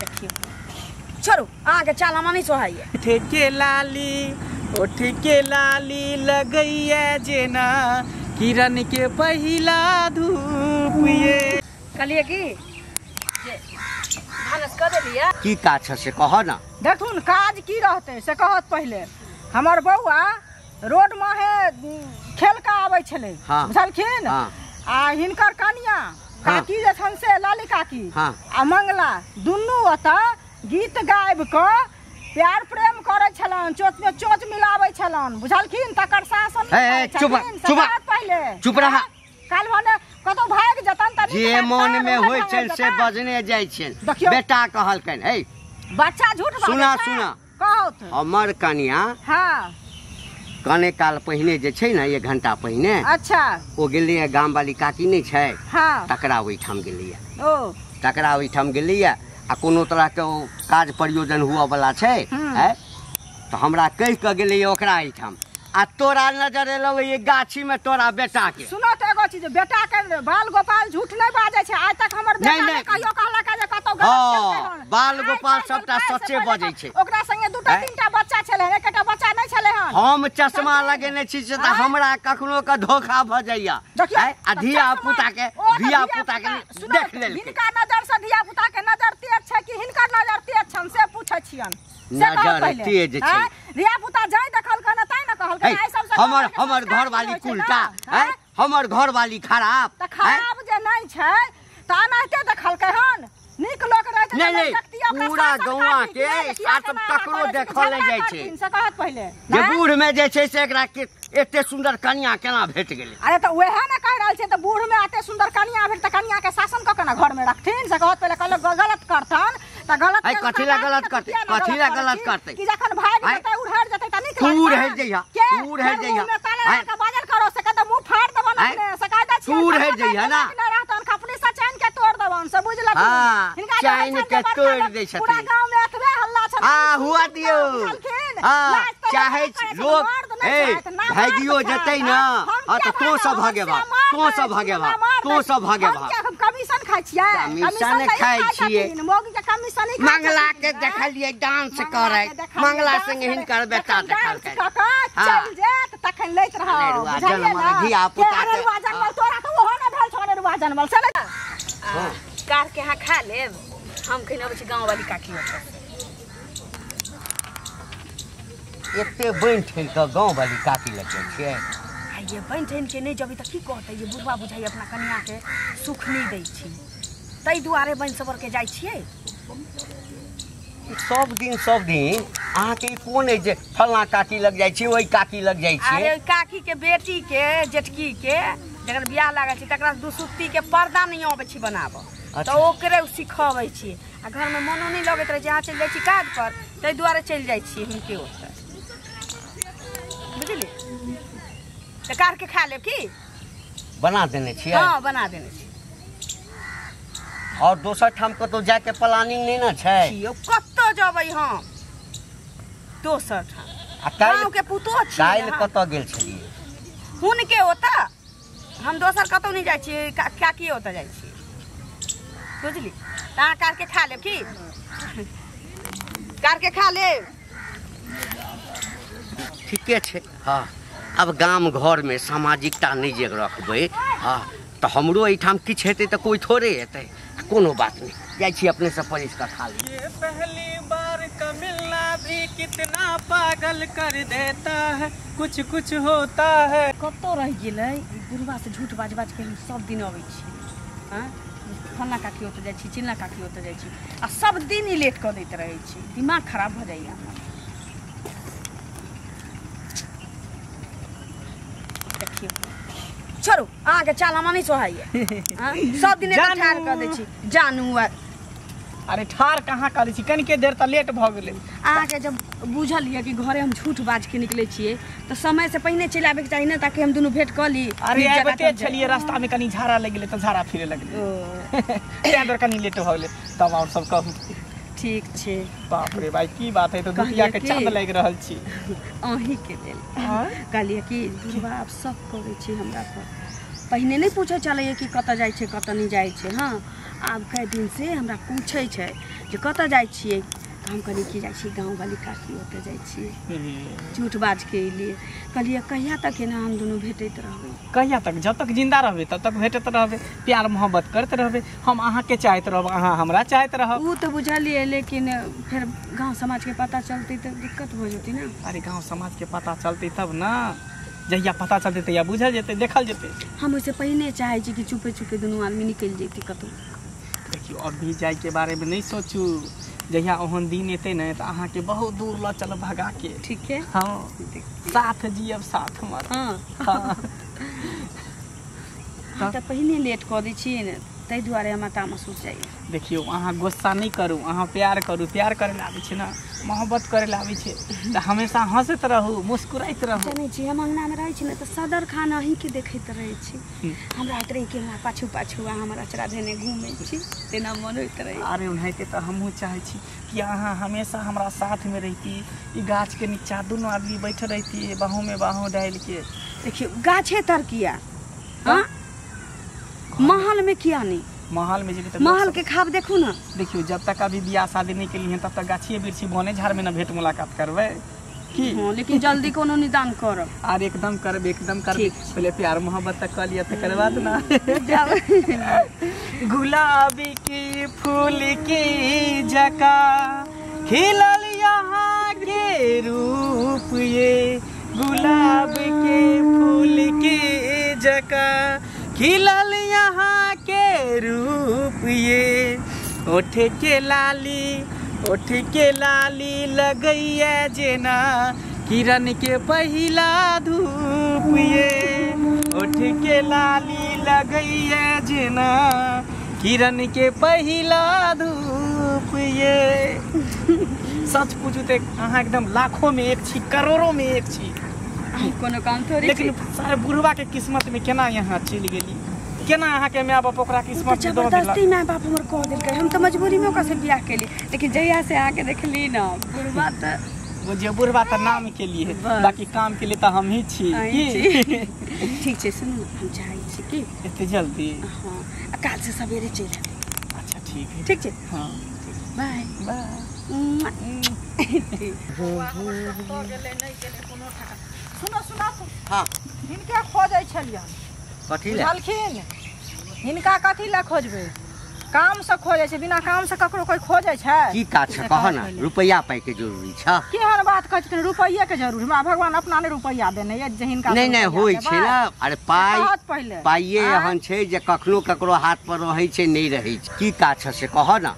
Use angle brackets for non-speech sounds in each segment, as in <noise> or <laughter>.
देखियो छोड़ो आगे चाल हम नहीं सोहाइए ठेके लाली ओ ठेके लाली लगैया जेना किरण के पहिला धूप ये। कहलिए कि? जे भानस कर देलिए की काज छै से कह ना। देखथुन काज की रहते से कहत पहले। हमर बउआ रोड में है खेल का आबै छलै। हाँ। बुझलखिन? हाँ। आ हिनकर कनिया काकी जे छन से लाली काकी हाँ। आ मंगला दुनू ओतऽ गीत गाबि कऽ प्यार प्रेम करै छलन चोच में चोच मिलाबै छलन बुझलखिन तकर शासन चुप चुप। पहले चुप रह। काल भने कतौ भाग जतन तनी जे मन में होइ छै से बजने जाइ छै बेटा कहलकनि हे बच्चा झूठ सुना। सुना। कहत हमर कनिया हाँ कने काल पहिने जे छै ने एक घंटा पहिने अच्छा। ओ गेलिए गाम वाली काकी नहि छै। हाँ। तकरा ओहिठाम गेलिए ओ। तकरा ओहिठाम गेलिए आ कोनो तरहके ओ काज प्रयोजन हुअ बला छै हम्म। है? तऽ हमरा कहि कऽ गेलिए ओकरा एहिठाम। आ तोरा नज़र एलौ ये गाछी में तोरा बेटा के सुनो तो चीज़ बेटा के बाल गोपाल झूठ नहीं बाजै छै आज तक हमर बेटा ने। कहियो कहलक जे कतौ गलत हाँ, बाल गोपाल सबटा सच्चे बजै छै। ओकरा संगे दूटा तीनटा बच्चा छलै एकटा बच्चा नहीं छलै हन हम चश्मा? लगेने छी से आँय? हमरा कखनो के धोखा भऽ जाइया आ धिया पुता के धिया पुता के देख लेलकै हिनका नज़र से धिया पुता के नज़र तेज छै कि हिनकर नज़र तेज छन से पूछै छियन नज़र। तेज छै। धिया पुता जाय देखलकै न तै न कहलकै है, आइ सबसे हमर हमर घर वाली उल्टा हैं? हमर घर वाली खराब हैं? खराब जे नहि छै तऽ एनाहिते देखलकै हन नीक लोक रहतै नहीं, नहीं, शक्ति ओकरा पूरा करथिन, के किया ककरो देखल नहि जाइ छै। करथिन, से कहत पहिले जे बूढ़ में जे छै से एकरा के एते सुंदर कन्या केना भेट गेलै अरे तऽ उएह ने कहि रहल छै तऽ बूढ़ में एते सुंदर कनिया भेल तऽ कनिया के शासन के ना घर में रखथिन से कहत पहिले कहलक गलत करतन तऽ गलत के कथी ला गलत करतै? किया ला गलत छी? करतै? कि जखन भाग? जेतै उड़हर जेतै तऽ नीक तू जइहा, के? तू फेर जइहा। तू कहतै जइहा ना। खपनी से चैन के तोड़ देबन से बुझलक हाँ, चैन के तोड़ दै छथिन। पूरा गाँव में एतबे हल्ला छथिन हाँ हुआ दियो? हाँ तऽ चाहे छै, लोग ए भागियो जेतै छथि, ना हम हाँ तो सब भागे भाग तो सब भागे भाग तो सब भागे हम कमीशन खाइ छियै कमीशन खाइ छियै। के ही मंगला के हैं? देखलियै डांस करे मंगला संगे करे। हिनकर बेटा जखन डांस देखलकै कऽ कऽ हाँ। तखन लैत बुझलियै जनमल, ने? धिया पुता के- जनमल, हाँ। तोरा तऽ ओहो ने भेल छौ अनेरुआ जनमल से नहि हाँ। कार के यहाँ खा लेब हम कहीं अबै छी गाँव वाली काकी ओतऽ एते बनि ठन कऽ गाँव वाली काकी लग छियै आ ये बनि ठनि के नहि जबी तऽ की कहतै जे बुढ़वा बुझाइ अपना कनियाके सुख नहि दै छी ताहि दुआरे बनि सबर के जाइ छियै सब दिन सब दिन। अहाँके ई कोन अइ जे फलना काकी लग जाइ छी ओहि काकी लग जाइ अरे काकी के बेटी के जेठकी के जकर बियाह लागल छै तकरा दुसुत्ती के पर्दा नहीं अबै छी बनाबऽ। अच्छा। तऽ ओकरे सिखबै छी आ घरमे मनो नहीं लगैत रहै छै अहाँ चलि जाइ छी काज पर ताहि दुआरे चलि जाइ छियै हुनके ओतऽ। बुझली तऽ कार के खा लेब की? बना देने छियै? हाँ बना देने छी और दोसर ठाम कतौ जाके प्लानिंग नहि ने छै। छियौ कतऽ जेबै हम? दोसर ठाम। आ काल्हि के पुतोह छियै काल्हि हम। कतऽ गेल छलियै। हुनके ओतऽ? हम दोसर कतौ नहि जाइ छियै का- काकी ओतऽ जाइ छियै। बुझली? तऽ अहाँ कारके खा लेब की? कारके खा लेब। ठीके छै। हाँ। अब गाम घरमे सामाजिकता नहि जे रखबै हाँ तऽ हमरो एहिठाम किछु हेतै तऽ कोइ थोड़े हेतै। कोनो बात नहि। जाइ छी अपने से परिस कऽ खा ली। ये पहली बार का मिलना भी कितना पागल कर देता है। कुछ कुछ होता है। कतऽ रहि गेलै बुढ़वा से झूठ बाज बाज के सब दिन अबै छी। हाँ? फल्ला काकी ओतऽ जाइ छी चिल्ला काकी ओतऽ जाइ छी आ सब दिन ही लेट कऽ दैत रहै छी। दिमाग खराब भऽ जाइए हमर। देखियौ। छोड़ू अहाँके चाल हमरा नहि सोहाइए। <laughs> हाँ? सब दिन। ठाढ़ कऽ दै छी। जानू आ अरे ठार कहाँ करै छी? कनिके देर तऽ लेट भऽ गेलै। अहाँके जब बुझल यऽ कि घरे हम झूठ बाज के निकलै छियै तऽ समय से पहिने चलि आबैके चाही ने ताकि हम दुनू भेंट कऽ ली। अरे आबिते। छलियै रास्तामे कनि झाड़ा लागि गेलै तऽ झाड़ा फिरे लगलै। ओ। <laughs> ताहि दुआरे कनि लेट भऽ गेलै। तब आओर सब कहू। ठीक छै। बाप रे भाई की बात है? तो दुतिया के कि- चाँद लागि रहल छी। अहीँके लेल। आँय? कहलियै कि बुढ़वा आब सब करै छी हमरा पर। पहिने नहि पूछै चलैए कि कतऽ जाइ छै कतऽ नहि जाइ छै हँ। आब कई दिन से हमरा पूछै छै जे जाइ छियै। तऽ हम कहलियै कि जाइ छियै गाँव वाली काकी ओतऽ जाइ छियै। झूठ बाज के एलियै। कहलियै कहिया तक एना हम दुनू भेटैत रहबै? कहिया तक? जब तक ज़िंदा रहबै तब तक भेटत रहबै। प्यार मोहब्बत करते रहबै। हम अहाँके चाहैत रहब अहाँ हमरा चाहैत रहब। उ तऽ बुझलियै लेकिन फेर गाँव समाज के पता चलते तऽ दिक्कत भऽ जेतै ने। अरे गाँव समाज के पता चलते तब ना। जहिया पता चलते तहिया बुझल जेतै देखल जेतै। हम ओहिसे पहिने चाहै छी कि चुपे चुपे दुनू आदमी निकलि जैती कतहु। देखियो अभी जायके बारेमे नहि सोचू। जहिया ओहन दिन एतै ने तो अहाँ के बहुत दूर ल चल भगा के ठीक है? हाँ साथ जियब साथ मर हाँ। हाँ। हम पहले लेट कर दी छे ने ताहि दुआरे हमरा तामस उठि जाइए। देखियो अहाँ गुस्सा नहीं करू अहाँ प्यार करू प्यार करे ला आबै छै ने मोहब्बत करे ला आबै छै तऽ हमेशा हंसैत रहू मुस्कुराइत रहू। जानै छी हम अङ्गनामे रहै छी ने तऽ सदर खान अहीँके देखैत रहै छी। हम्म। हमरा होइत रहै कि हमरा पाछू पाछू अहाँ हमर अचरा धेने घूमै छी तेना मन होइत रहै। अरे ओनाहिते तऽ हमहूँ चाहै छी कि अहाँ हमेशा हमरा साथमे रहिती ई गाछके नीचा दुनू आदमी बैठल रहिती बाहोमे बाहों डालि के देखियो गाछे तर किया? हाँ? महल में किया नहीं। महल में जेबै महल के खाब देखू ना। देखियो जब तक अभी बियाह शादी नहीं केली हैं तब तक गाछिए वृक्षी बने झाड़ में ना भेंट मुलाकात करबै। की? हाँ लेकिन जल्दी कोनो निदान करब। आर एकदम करबै एकदम करबै। पहले प्यार मोहब्बत तक कर लिया तकर बाद ना। जाओ। <laughs> गुलाबी की फूल की जका खिलल यहाँ के रूप ये। गुलाब के फूल की जका खिलल यहाँ के रूप ये। ओठ के लाली ओठ के लाली लगैया जेना। किरण के पहिला धूप ये। ओठ के लाली लगैया जेना। किरण के पहिला धूप ये। सच पूछू तऽ अहाँ एकदम लाखों में एक छी, करोड़ों में एक छी। कोनो काम थोड़ी लेकिन सारे बुढ़वा के किस्मत में केना यहाँ चलि गेली? केना अहाँके माय बाप ओकरा तो किस्मत में दऽ ज़बरदस्ती माय बाप हमर कह देलकै। हम तऽ मजबूरी में ओकरा से बियाह केली। लेकिन जहिया से आके देखली ना बुढ़वा तऽ वो जे बुढ़वा तऽ नाम के लिए बाकी काम के लिए तऽ हम ही छी। की ठीक छै सुनू हम चाहै छी की? एते जल्दी? हाँ आ काल से सवेरे चलि आबी। अच्छा ठीक है। ठीक छै? हाँ बाय। बाय। <laughs> सुनो सुनो। हाँ। हिनके खोजै छलियन। कथी ले? बुझलखिन? हिनका कथी लए खोजबै? काम से खोजै छै बिना काम से ककरो कोई खोजै छै? की काज छै? कह ने पाइके ज़रूरी छै। केहन बात कहै छथिन? रुपैये के ज़रूर। हमरा भगवान अपना रुपैया देने ये जे हिनका छै ने। अरे पाइ एहन छै जे कखनो ककरो हाथ पर रहै छै रहै छै। की काज छै से कह ने।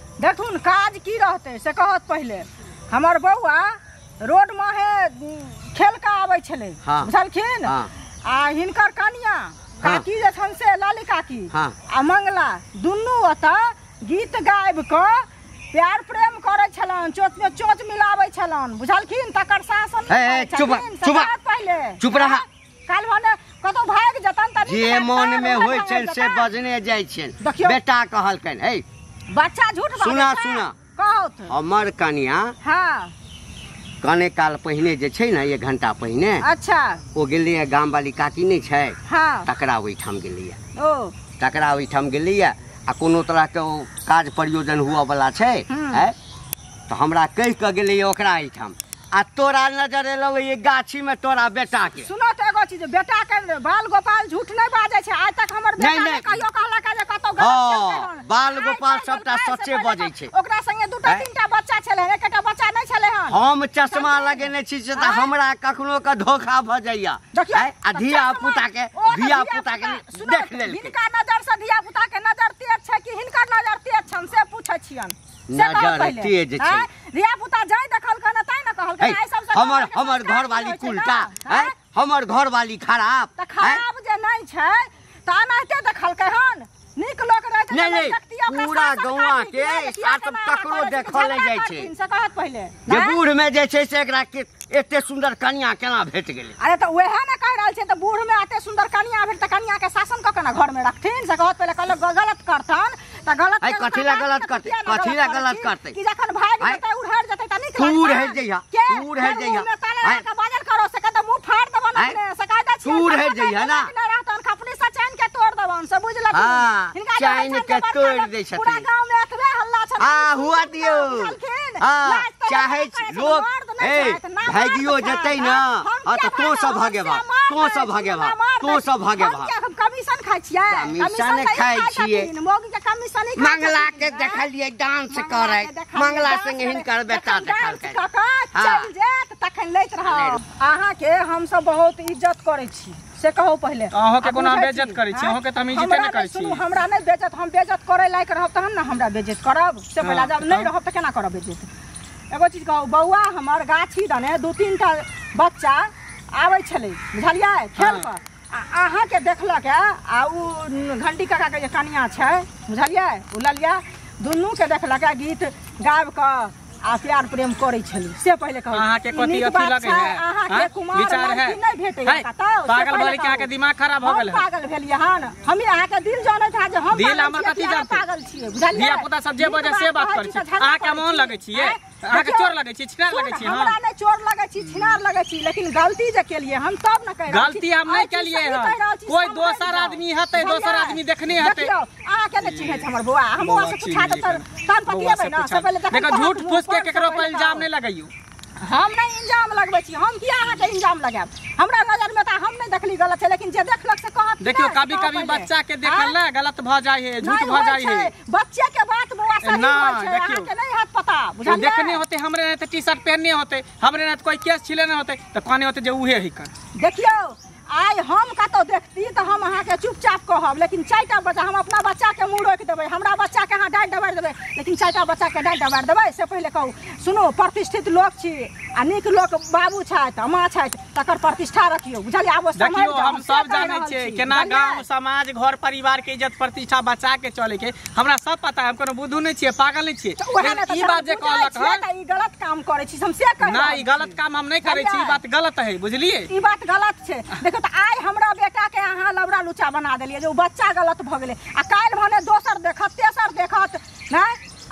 काज की रहतै से कहत पहिले। हमर बौआ रोड माहे खेल के आबै छलै हाँ। बुझलखिन हाँ आ हिनकर कनिया काकी जे छनि से लाली काकी हाँ। आ मंगला दुनू ओतऽ गीत गाबि कऽ प्यार प्रेम करै छलन चोच में चोच मिलाबै छलन बुझलखिन तकर शासन हे, हे, करै चुप चुप रह। पहिले चुप रह। काल भने कतौ भागि जतन तऽ जे मन में ढंग छनि से बजने जाइ छनि। बेटा कहलकनि हे बच्चा झूठ सुना, सुना। कहत हमर कनिया हाँ कने काल पहिने जे छै ने एक घंटा पहिने अच्छा। ओ गेलैए गाम वाली काकी नहि छै। हाँ। तकरा ओहिठाम गेलैए। ओ। तकरा ओहिठाम गेलैए आ कोनो तरहके ओ काज प्रयोजन हुअ बला छै हम्म। है तऽ हमरा कहि कऽ गेलैए ओकरा एहिठाम। आ तोरा नज़र एलौ ये गाछी में तोरा बेटा के सुनो तऽ एगो चीज़ बेटा के बाल गोपाल झूठ नहीं बाजै छै। आइ तक हमर बेटा ने। कहियो कहलक जे कतौ गलत हाँ, बाल गोपाल सबटा सच्चे बजै छै। ओकरा संगे दूटा तीनटा बच्चा छलै एकटा बच्चा नहि छलै हन हम चश्मा लगेने छी से तऽ हमरा कखनो के धोखा भ जाइया? आ धिया पुता के धिया पुता के देख लेलकै हिनका नज़र से धिया पुता के नज़र तेज छै कि हिनकर नज़र तेज छन से पूछै छियन नज़र तेज छै। धिया पुता जाय देखलकै न तै न आइ सबसे हमर हमर घर वाली? है हमर घर वाली खराब हैं? खराब जे नहि छै तऽ एनाहिते देखलकै हन नीक लोक रहै नहीं, नहीं, पूरा शासन के साथ ककरो देखल नहि झगड़ा छै। करथिन, से जे बूढ़ में जे छै से एकरा के एते सुंदर कन्या केना भेट गेलै अरे तऽ उएह ने कहि रहल छै बूढ़ में एते सुंदर कन्या भेट कन्या के शासन के ना घर में रखथिन से कहत पहिले कहलक ग- गलत करथन गलत है, ला करतै? ला गलत गलत कि जखन भागि? जेतै उड़हर जेतै नीक तू लागतै? जइहा, तू उड़हरि जइहा। ताला है? बाजल करो से कहतै फाड़ देबन है? अपने तू उड़हरि जइहा ना। रहतन से के बुझलक हाँ, चाइन के तोड़ दै छथिन। पूरा गाँव में एतबे हल्ला छथिन आ हुआ दियो? हाँ चाहे करै लोग ए भागियो जेतै ना हम हाँ तो तो सब भागब? भागे बा? तो सब भागे बा? तो सब। भागे हम हम कमीशन खाइ छियै? कमीशन खाइ छियै। मौगी के कमीशन ही मंगला के देखलियै डांस करे। के मंगला संगे हिनकर बेटा देखल के कऽ कऽ हाँ। चलि जायत तखन लैत रहब। अहाँके हमसब बहुत इज़्ज़त करै छी। से कहू पहिले अहाँके आ कोना बुझै बेइज्जत करै छी? हाँ? अहाँके तऽ हम इज्जते नहि करै छी। हमरा नहि बेइज्जत हम बेइज्जत करे लायक रहब तहन ने हमरा बेइज्जत करब से पहिले हाँ, जब नहीं तब? रहब तऽ केना करब बेइज्जत एगो चीज़ कहू बौआ हमर गाछी दने दू तीन टा बच्चा आबै छलै बुझलियै खेल हाँ। पर आ अहाँके देखलक आ उ घंटी काका के कनिया छै बुझलियै उ ललिया दुनू के देखलक गीत गाबि कऽ आ प्यार प्रेम करे छली। से पहिले कहू। आहा के कथि अथि लगे है आहा के कुमार विचार है नहीं भेटे है? पागल भले के आके दिमाग खराब हो गेल है पागल भेलियै न हम अहाँके दिल जाने था जे हम दिल हमर कथी कि जानतै? पागल छियै बुझलिए धिया पुता सब जे बजे से बात कर छी छी। के मोन। लगै छियै? हैं? अहाँके चोर लगै छी छिनार लगै छी हमरा हम नहि चोर लगै छी छिनार लगै छी लेकिन गलती जे केलियै हम तब न कहि। गलती हम हन। रहल छी, कोई दोसर आदमी हेतै, दोसर आदमी देखने हेतै। अहाँके नहि चिन्है छै हमर बौआ हम बौआ से बौआ पूछा बौआ पतियेबै से न पूछा से पहिले जखन देखो झूठ फूस के केकरो पर इल्ज़ाम कहू। नहीं हम नहीं इंजाम लगबै छी हम किया अहाँके इंजाम लगायब हमरा नज़र में तऽ हम देखली गलत है लेकिन जे देखलक से कहत देखियो कभी कभी बच्चा के देखल हाँ? ना गलत भ जाय है झूठ भ जाय है। बच्चे के बात बौआ सही ना, देखियो छै। अहाँके नहीं हाथ पता वो देखने होते हमरे ने तो टी शर्ट पहनने होते हमरे ने तो कोई केस छिले छिलेने होते तो कहने होते जे उहे ही कर देखियो आइ हम कतौ देखती तऽ हम अहाँके चुपचाप कहब लेकिन चारिटा बच्चा हम अपना बच्चाके मुँह रोकि देबै हमरा बच्चाके अहाँ डाँटि डबारि देबै लेकिन चारिटा बच्चाके डाँटि डबारि देबै से पहिले कहू सुनू प्रतिष्ठित लोक छी आ नीक लोक बाबू छथि माँ छथि तकर प्रतिष्ठा रखियौ बुझलियै आब देखियो हम सब जाने छियै केना? गाँव समाज घर परिवार के इज़्ज़त प्रतिष्ठा बचा के चले के हमरा सब पता है हम कोनो बुद्धू नहीं छियै पागल नहीं छियै। ई बात जे कहलक हन ई गलत काम करै छी हम से कहि ना ई गलत काम हम नहीं करे छी ई बात गलत है बुझलिए ई बात गलत छै। देखो तऽ आइ हमरा बेटा के अहाँ लबड़ा लुचा बना देलियै जे बच्चा गलत भऽ गेलै। आ काल्हि भने दोसर देखत तेसर देखत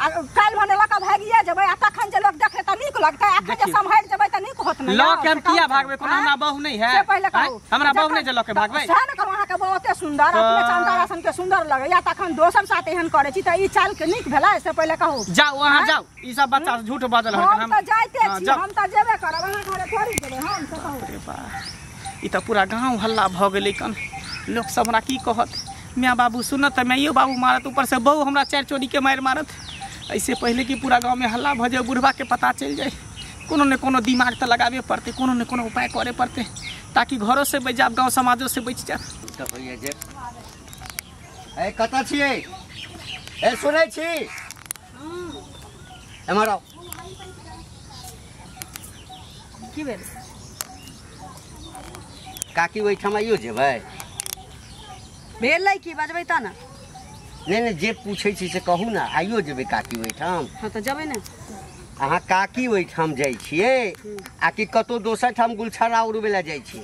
आ काल्हि भने लऽ कऽ भागिए जेबै आ तखन जे लोक देखै तऽ नीक लगतै एखन जे। सम्हारि जेबै तऽ नीक होत ने। लऽ के हम किया। भागबै? कोनो हमरा बहू नहीं है। से पहिले कहू। हमरा बहू जखन- नहीं जे लऽ के भागबै। सएह ने कहू अहाँके बहु ओते सुन्दर अपने सन के सुन्दर लगैया तखन दोसर साथ एहन करै छी तऽ ई चाल के नीक भेलै से पहिले कहू। जाओ वहाँ आँय? जाओ ई सब बच्चा झूठ बाजल हम तऽ जाइते छी हम तऽ जेबे करब अहाँ घरे थोड़ी जेबै हम से कहू। ई तऽ पूरा गाँव हल्ला भऽ गेलै कन। लोक सब हमरा की कहत? माय बाबू सुनत तऽ माइयो बाबू मारत ऊपर से बहू हमरा चारि चोरी के मारि मारत। ऐसे पहले कि पूरा गाँव में हल्ला भऽ जाए बुढ़बा के पता चलि जाए कोनो ने कोनो दिमाग तऽ लगाबे पड़तै कोनो ने कोनो उपाय करे पड़तै ताकि घरों से बच जाए गाँव समाजों से बच जाए कतऽ छियै? ए सुनै छी? एम्हर आउ। की भेल? काकी ओहिठाम आइयो जेबै। भेलै की बजबै तऽ ने। नहि नहि जे पूछै छी से कहू ने आइयो जेबै काकी ओहिठाम हाँ तऽ जेबै ने। अहाँ काकी ओहिठाम जाइ छियै आ कि कतौ दोसर ठाम गुलछरा उड़बै लए जाइ छी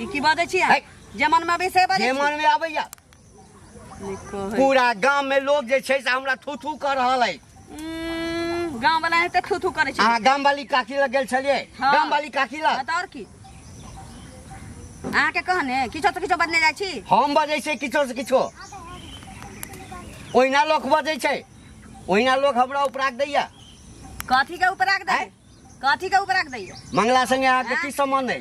ई की बजै छी है। जे मनमे अबै से बजै जे छी मनमे कहै। पूरा गाममे लोग जे छै से हमरा थू थू कऽ रहल अइ। उम्म, गाँववला एते थू थू करै छै। अहाँ गामवाली काकी लग गेल छलियै? हाँ। गामवाली काकी हाँ लग तऽ आओर की? अहाँके कहने किछो से किछो बदले जाइ छी? हम बजै छै किछो से किछो। ओहिना लोक बजै छै। ओहिना लोक हमरा उपराग दैया। कथी के राख दै? कथी के राख दैय? मंगला संगे अहाँके की सम्बन्ध अइ?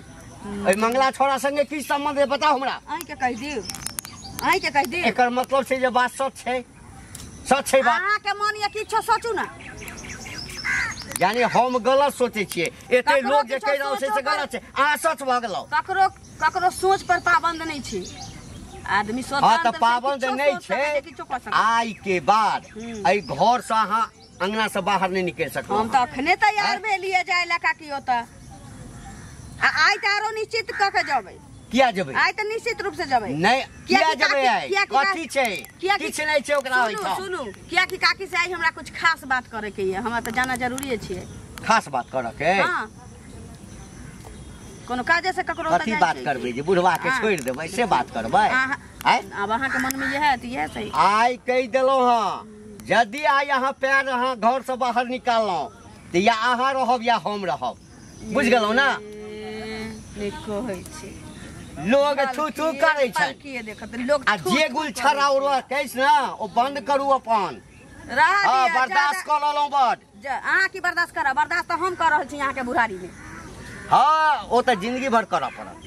ओहि मंगला छोड़ा संगे की सम्बन्ध अइ बताउ हमरा। अहीं के कहि दियौ। अहीं के कहि दियौ। एकर मतलब छै जे बात सच छै। सच छै बात। अहाँके मन या किछो सोचू ने। यानी हम गलत सोचे छियै। एते लोग जे कहि रहल छै से गलत छै अहाँ सच भऽ गेलहुँ ककरो ककरो सोच पर पाबंद नहीं छै। आदमी सोच हाँ तऽ पाबंद नहि छै आइ के बाद हम्म। घर से अहाँ अंगना से बाहर नहीं निकल हम सकब तऽ अखने तैयार हैं? भेलिए जाय ला काकी ओतऽ। आ आइ तऽ आरो निश्चित कऽ के जेबै। किया जेबै आइ तऽ निश्चित रूप से जेबै नहीं किया जेबै कियाकि कथी छै? किछु नहि छै ओकरा सुनू ओहिठाम। सुनू। कियाकि काकी से आइ हमरा कुछ खास बात करे के ये हमरा तऽ जाना ज़रूरी छियै। खास बात करऽ के? हाँ। कोनो काजे से ककरो ओतऽ कथी बात छै? करबै जे बुढ़वा के हाँ। छोड़ि देबै से बात करबै? अहाँ- आइ आब अहाँके मन में इएह है तऽ इएह सही आइ कहि देलहुँ हँ यदि आइ अहाँ पैर अहाँ घर से बाहर निकाललहुँ तऽ या अहाँ रहब या हम रहब। बुझि गेलहुँ ने? नीक कहै छै। लोग करे छै। जे गुल करे। छराउर कैस ना ओ बंद करू अपन। हाँ बर्दाश्त कर बड। ज- अहाँ की बर्दाश्त बर्दाश्त हम कर रहल छी अहाँके बुढ़ारी में हाँ ज़िंदगी भर करऽ पड़त।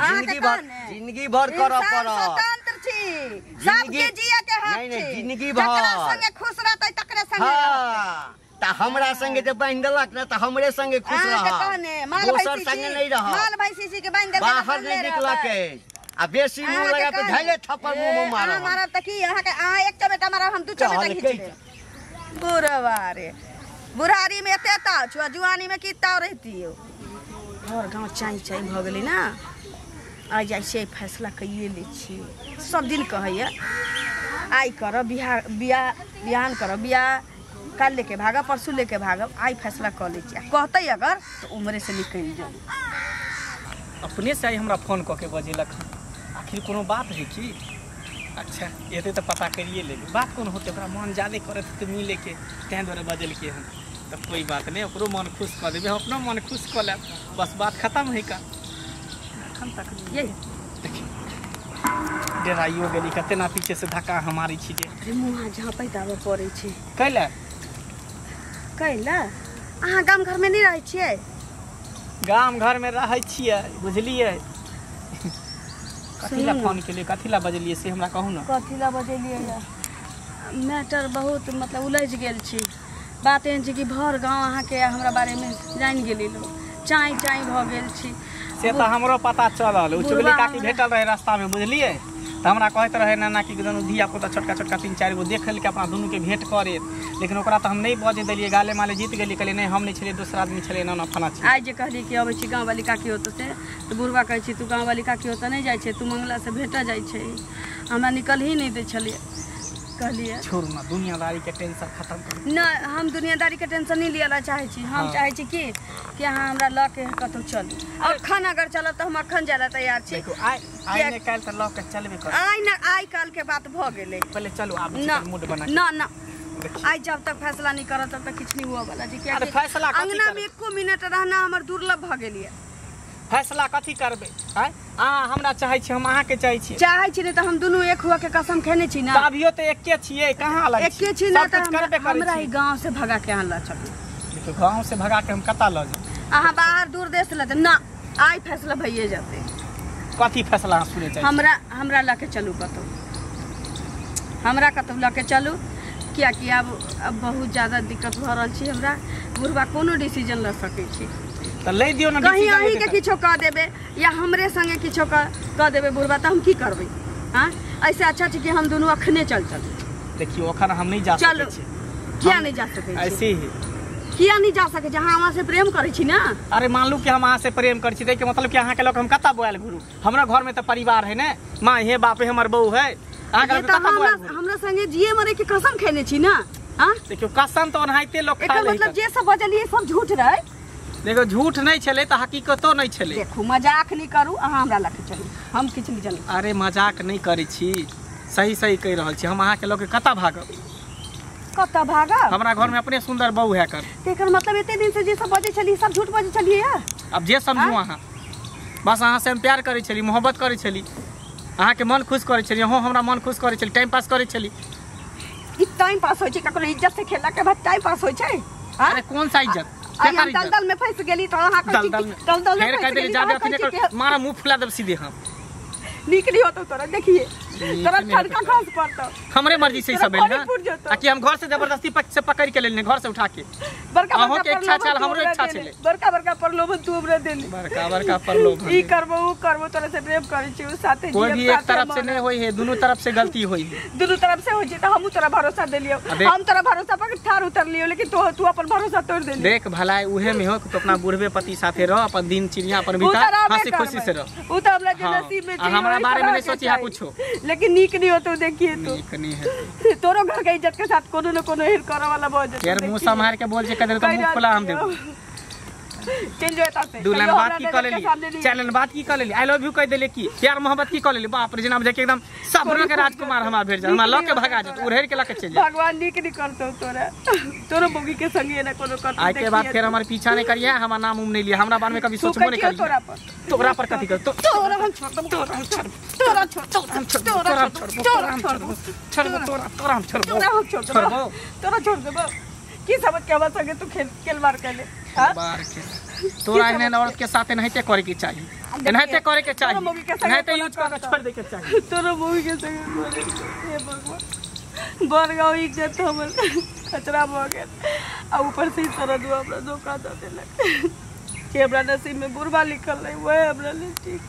ज़िंदगी भर ज़िंदगी भर पड़त। छी। जिंदगी- जिए के हक नहीं, नहीं, छै। ज़िंदगी भर। संगे खुश रहतै तकरे संगे रहतै हाँ हमरा संगे जे बांधि देलक ने तऽ हमरे संगे खुश रह दोसर संगे छी, नहीं रह माल भैंसी छी के बांधि तऽ बाहर नहीं निकलक रहबै। आ बेसी मुँह लगा तो कहने। धैले थप्पड़ मुँह में ए, अहाँ मारब तऽ की? अहाँ एक चमेटा मारब हम दू चमेटा चल, घीच कहि देब बुढ़वा रे बुढ़ारी में एते ताव छुआ जुआनी में की ताव रहतियो घर गाँव चाई चाई भऽ गेलै ना। आ जाइ छियै फैसला कइए लै छियै। सब दिन कहैया आई करब बिहार बियाह बिहान करब। बियाह काल लेके भागब परसू लेके भागब आई फैसला कऽ लै कहतै अगर तो उम्रे से निकल जाऊ अपने से आई हमरा फ़ोन कऽ के बजेलक आखिर कोनो बात है की? अच्छा एते तऽ पता करिए लेली। बात कोन होते? ओकरा मन ज़्यादा करत तऽ मिले के तैं दुआरे बजलकै हन। तऽ कोई बात नहीं ओकरो मन खुश कऽ देबै। अपना मन खुश कऽ लेब। बस बात खत्म है का एखन तक ये डेराइयो गेली कते ना पीछे से धक्का हम मारै छी जे अरे मुँह झाँपैत आबऽ पड़ै छै। कैले? कैला? अहाँ गाम घरमे नहि रहै छियै? गाम घरमे रहै छियै बुझलियै? कथी ला। फ़ोन केलियै कथी ला बजलियै से हमरा कहू ने। कथी ला बजेलियै मैटर बहुत मतलब उलझि गेल छी। बात एहन छै कि भर गाँव अहाँके हमरा बारेमे जानि गेली लोग चाई चाई भऽ गेल छी। से तो हमरो पता चलल। उ चुगली काकी भेटल रहे रास्ता में बुझलिए तऽ हमरा कहैत रहे नाना कि दुनू धिया पुता छोटका छोटका तीन चार गो देख लेलकै अपना दुनू के भेंट करे लेकिन ओकरा तऽ हम नहीं बजे देलियै गाले माले जीत गेलियै कहलियै नहीं हम नहीं दोसर आदमी छलियै ना ना फना छी आइ जे कहली कि अबै छी गाँव वाली काकी होतो से तऽ बुढ़वा कहै छी तू गाँव वाली काकी होतो नहीं छै तू मंगला से भेटा जाइ छै। हमरा निकल ही नहीं दै छलियै। कहलियै छोड़ू ना दुनियादारी के टेंशन खत्म करू नहि हम दुनियादारी के टेंशन नहीं लिया चाहे छी। हम हाँ। चाहे छी कि कि अहाँ हमरा लऽ के कतहु चलू। अखन अगर चलब तऽ हम अखन जाय तैयार छी। देखो आइ आइ ने काल्हि तऽ लऽ के चलबे कर आइ न आइ काल के बात भऽ गेलै। पहले चलो आब मूड बना। न न। देखिए। जब तक फैसला नहीं करत तब तक किछु नहीं हुआ वाला जी अरे फैसला अंगना में? एको मिनट रहना हमर दुर्लभ भऽ गेल ये फैसला कथी करबै? अहाँ हमरा चाहै छी हम अहाँके चाहै छी। चाहे छी नहीं तऽ हम दुनू एक हुआ के कसम खेने छी ना। अभियो तऽ एके छियै कहाँ अलग एके छी? ना तऽ हमरा ही गाँव से भगा के अहाँ चलू देखियौ गाँव से भगा के हम लऽ जाऊ अहाँ बाहर दूर देश लऽ। ना आइ फैसला भइए जेतै। कथी फैसला अहाँ सुनै चाहै हमरा हमरा लऽ के चलू कतहु। हमरा कतहु लऽ के चलू। कियाकि आब अब बहुत ज़्यादा दिक्कत भऽ रहल छी हमरा। बुढ़बा कोनो डिसीज़न लऽ सकै छी। तऽ लै दियौ ने कहीं के किछो कह देबै या हमरे संगे किछो कह देबै हम की करबै? हाँ? ऐसे अच्छा छै कि हम दुनू अखने चल चलू। देखियो अखन हम नहीं जा। सकै छी। किया नहीं जा सकै छी? ऐसे ही। किया नहीं जा सकै से प्रेम करै छी ना? अरे मान लू कि हम अहाँ से प्रेम करै छी ताहिके मतलब कि अहाँके लोग हम कतऽ बोआल घुरू? हमरा घर में परिवार है ने। माँ हे बाप है हमर बहू है। हमरा संगे जिए मरे के कसम खेने छी ना? हाँ? देखियो कसम तो ओनाहिते लोग खा लै मतलब जे सब बजलिए सब झूठ रहे। देखो झूठ नहीं छलै तऽ हकीकतो नहीं छलै। देखू मज़ाक नहीं करू अहाँ हमरा के चलू। हम किछु नहीं जानै। अरे मज़ाक नहीं करै छी। सही सही कहि रहल छी। हम अहाँके लोग कतऽ भागब? कतऽ भागब? हमरा घर में अपने सुंदर बहू है कर तेकर मतलब एते दिन से जे सब बजै छलिए सब झूठ बजै छलिए या अब जे समझू? अहाँ। बस अहाँ से हम प्यार करै छली मोहब्बत करै छली अहाँके मन खुश करै छली अहूँ हमरा मन खुश करै छली टाइम पास करै छली टाइम पास होइ छै ककरो इज़्ज़त से खेला के बाद टाइम पास होइ छै? हाँ? अरे कौन सा इज़्ज़त? आई दलदल में फंस गेली तो दलदल में दलदल फेर कह देली मारा मुँह फुला देब सीधे हम निकली नीक नहीं तोरा देखिए। तोरा पड़तो हमरे मर्ज़ी से सब तोरा भेल पानी फूट ना जेतौ। आ कि हम घर से ज़बरदस्ती पक से पकड़ के लेने घर से उठा के बड़का बड़का के इच्छा छल, हमरो इच्छा। छलै। बड़का बड़का तू हमरा बड़का बड़का ई करबो ऊ करबो तोरा से प्रेम करै छी ऊ साथे कोई भी एक तरफ़ से। नहीं होई है दोनों तरफ़ से गलती होई है दुनू तरफ़ से हो छै हमहू तोरा भरोसा देलियो हम तोरा भरोसा पर ठार उतरलियो लेकिन तू तू अपन भरोसा तोड़ देली देख भलाई उहे में हो कि तू अपना बुढ़वे पति साथे रह अपन दिन चिड़िया अपन बिता हँसी खुशी से रह ऊ तऽ हमरा जे हाँ। नसीब में हमरा बारे में नहीं सोची हा। कुछो। लेकिन नीक नहीं होतो देखिए तो नीक नहीं है <laughs> तोरो घर के इज़्ज़त के साथ कोनो न कोनो हिर करे वाला बोल जेतै यार मुँह। संभाल के बोल जे कदर तो मुँह खुला हम। देबो चल जो एता से दू लाइन कहियो बात की नज़र कर के लेली लाइन बात की कर लेली आई लव यू कह देले की प्यार मोहब्बत की कर लेली बाप रे जनाब जाके एकदम सब लोग के राजकुमार हमार भेज जा हमार लॉ के भगा जा उड़ेर के लाके चल जा भगवान नीक नहीं करतो तोरा तोरो बोगी के संगे ना कोनो करतो आज के बाद फिर हमारे पीछा नहीं करिए हमारा नाम उम नहीं लिया हमरा बारे में कभी सोचबो नहीं करिए तोरा पर तोरा पर कथी कर तो तोरा हम छोड़ दम तोरा हम छोड़ तोरा छोड़ तोरा हम छोड़ तोरा हम छोड़बो तोरा हम छोड़बो तोरा तोरा हम छोड़बो तोरा हम छोड़ छोड़बो देबो तोरा छोड़ देबो की समझ के हमरा संगे तू खेल खेलवार कर ले बार के तोरा एहन औरत के साथ एनाहिते करे के चाहिए एनाहिते करे के चाहिए संगे एनाहिते यूज़ कर छोड़ दे के चाहिए तोरा बोगी के संगे हे भगवान। बरगांव इज़्ज़त हमर। कचरा भ गेल। आ ऊपर से ही तोरा दुआ हमरा धोखा दे देलक। कि हमरा नसीब में बुरबा लिखल रही वह हमरा ले ठीक।